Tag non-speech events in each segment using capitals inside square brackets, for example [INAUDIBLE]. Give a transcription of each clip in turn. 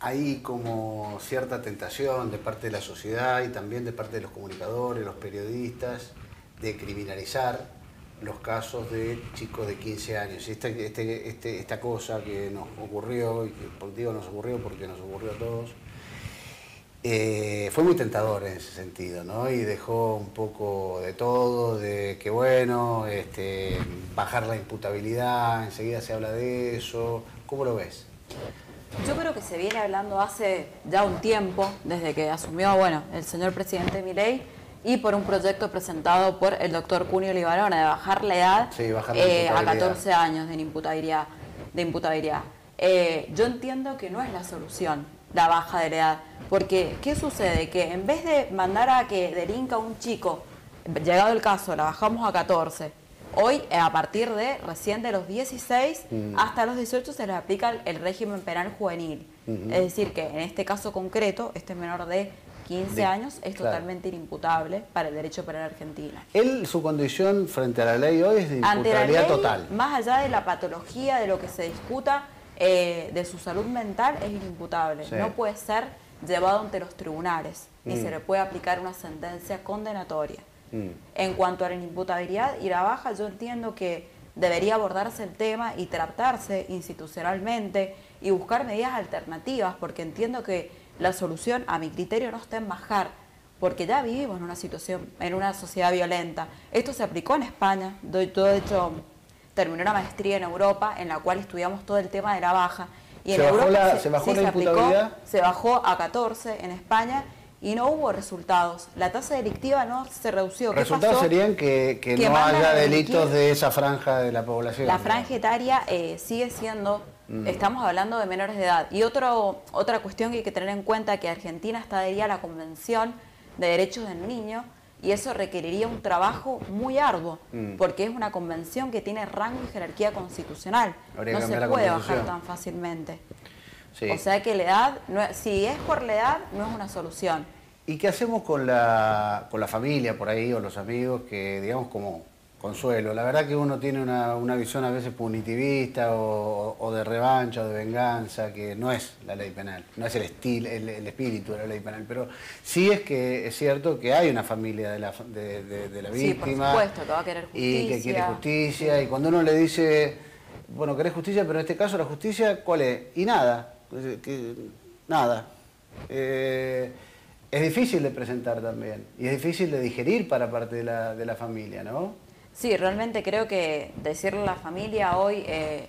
hay como cierta tentación de parte de la sociedad y también de parte de los comunicadores, los periodistas, de criminalizar los casos de chicos de 15 años. Esta, este, este, esta cosa que nos ocurrió, y que por digo nos ocurrió porque nos ocurrió a todos, eh, fue muy tentador en ese sentido, ¿no? Y dejó un poco de todo, de que bueno, este, bajar la imputabilidad, enseguida se habla de eso. ¿Cómo lo ves? Yo creo que se viene hablando hace ya un tiempo, desde que asumió, bueno, el señor presidente Milei, y por un proyecto presentado por el doctor Cunio Libarona de bajar la edad eh, a 14 años de imputabilidad. De imputabilidad. Eh, yo entiendo que no es la solución la baja de la edad, porque ¿qué sucede? Que en vez de mandar a que delinca un chico, llegado el caso, la bajamos a 14, hoy eh, a partir de recién de los 16 mm. hasta los 18 se les aplica el, régimen penal juvenil. Es decir, que en este caso concreto, este menor de 15 años es totalmente inimputable para el derecho penal argentino. Él, su condición frente a la ley hoy es de imputabilidad total. Más allá de la patología, de lo que se discuta, eh, de su salud mental, es inimputable. No puede ser llevado ante los tribunales, ni mm. se le puede aplicar una sentencia condenatoria. Mm. En cuanto a la inimputabilidad y la baja, yo entiendo que debería abordarse el tema y tratarse institucionalmente y buscar medidas alternativas, porque entiendo que la solución, a mi criterio, no está en bajar, porque ya vivimos en una situación, en una sociedad violenta. Esto se aplicó en España, yo de hecho terminé una maestría en Europa en la cual estudiamos todo el tema de la baja. Y en Europa se, bajó la aplicó, se bajó a 14 en España y no hubo resultados. La tasa delictiva no se redució. Resultados serían que, no haya delitos de esa franja de la población. La franja etaria eh, sigue siendo Mm. Estamos hablando de menores de edad. Y otro, otra cuestión que hay que tener en cuenta es que Argentina está adherida a la Convención de Derechos del Niño y eso requeriría un trabajo muy arduo, mm. porque es una convención que tiene rango y jerarquía constitucional. no se puede bajar tan fácilmente. O sea que la edad, si es por la edad, no es una solución. ¿Y qué hacemos con la, con la familia por ahí o los amigos que, digamos, como consuelo. La verdad que uno tiene una, visión a veces punitivista o, de revancha o de venganza, que no es la ley penal, no es el, estilo, el, espíritu de la ley penal, pero sí es que es cierto que hay una familia de la, de, la víctima. por supuesto, que va a querer justicia. Y que quiere justicia, y cuando uno le dice, bueno, querés justicia, pero en este caso la justicia, ¿cuál es? Y nada, que, nada. Eh, es difícil de presentar también, y es difícil de digerir para parte de la, de la familia, ¿no? Sí, realmente creo que decirle a la familia hoy eh,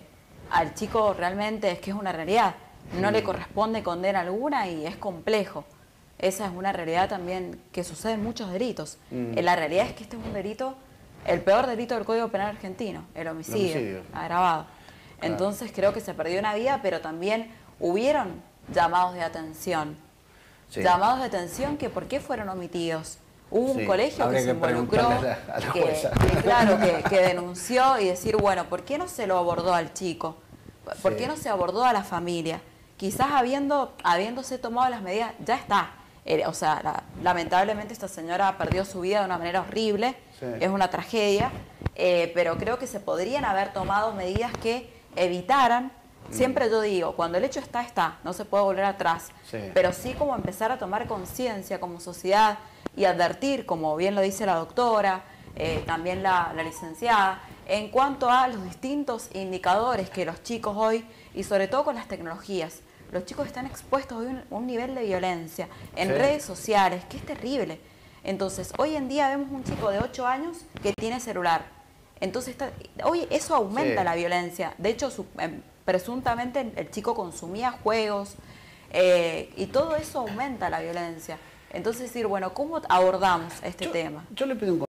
al chico realmente es que es una realidad. No le corresponde condena alguna y es complejo. Esa es una realidad también que sucede en muchos delitos. Mm. Eh, la realidad es que este es un delito, el peor delito del Código Penal argentino, el homicidio, agravado. Entonces creo que se perdió una vida, pero también hubieron llamados de atención. Llamados de atención que por qué fueron omitidos. Hubo un colegio que, se involucró, que, claro, [LAUGHS] que, denunció y decir, bueno, ¿por qué no se lo abordó al chico? ¿Por qué no se abordó a la familia? Quizás habiendo, habiéndose tomado las medidas, ya está. Eh, o sea, lamentablemente esta señora perdió su vida de una manera horrible, es una tragedia, eh, pero creo que se podrían haber tomado medidas que evitaran. Siempre yo digo, cuando el hecho está, está, no se puede volver atrás, pero sí como empezar a tomar conciencia como sociedad y advertir, como bien lo dice la doctora, eh, también la, licenciada, en cuanto a los distintos indicadores que los chicos hoy, y sobre todo con las tecnologías, los chicos están expuestos a un, nivel de violencia en redes sociales, que es terrible. Entonces, hoy en día vemos un chico de 8 años que tiene celular. Entonces, hoy eso aumenta la violencia. De hecho, em, presuntamente el chico consumía juegos eh, y todo eso aumenta la violencia. Entonces decir, bueno, ¿cómo abordamos este tema? Yo le pido un